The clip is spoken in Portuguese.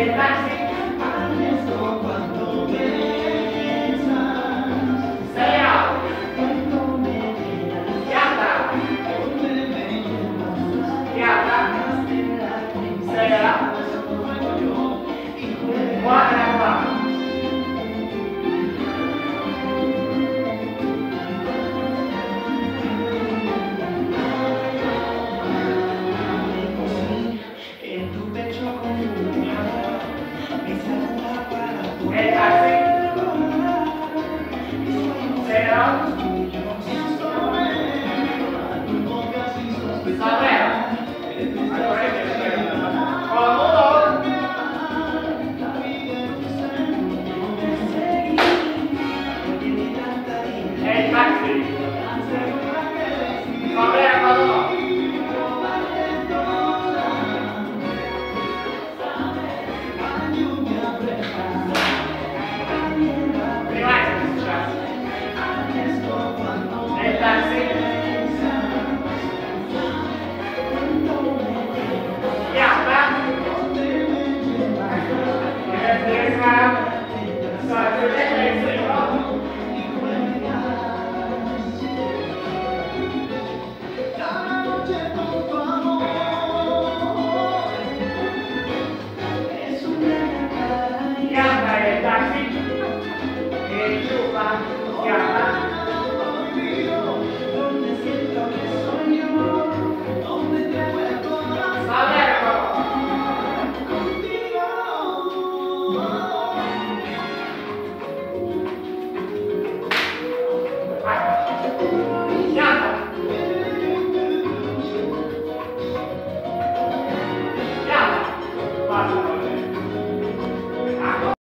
el geral, Oh.